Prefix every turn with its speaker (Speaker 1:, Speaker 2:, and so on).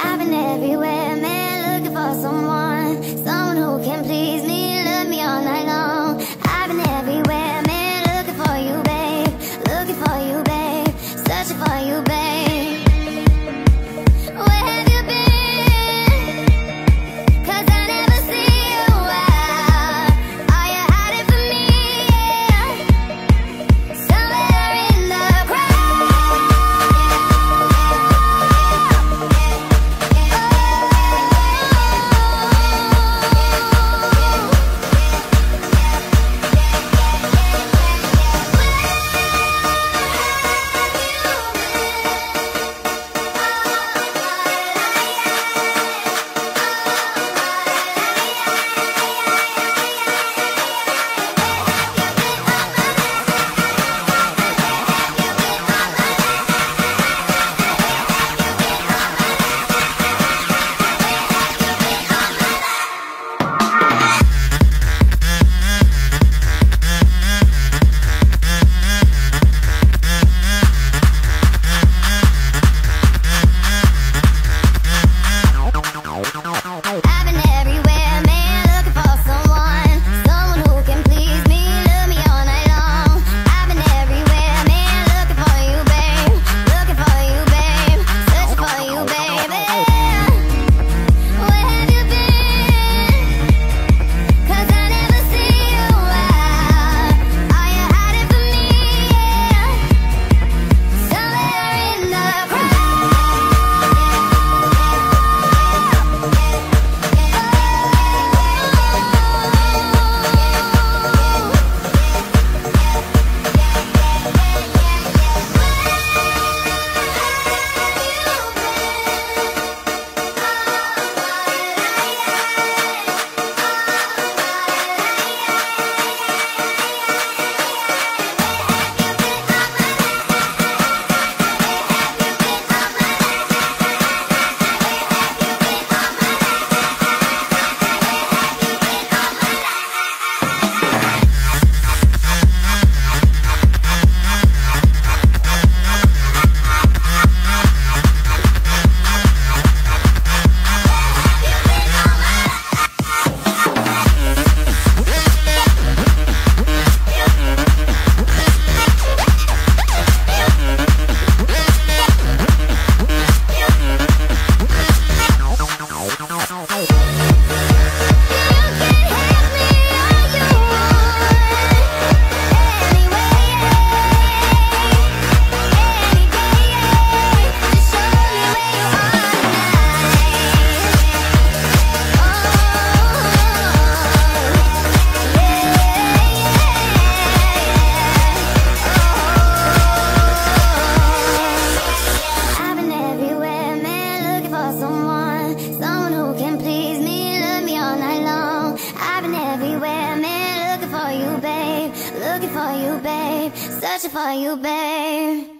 Speaker 1: I've been everywhere, man, looking for someone Someone who can please me, love me all night long. Looking for you, babe. Searching for you, babe.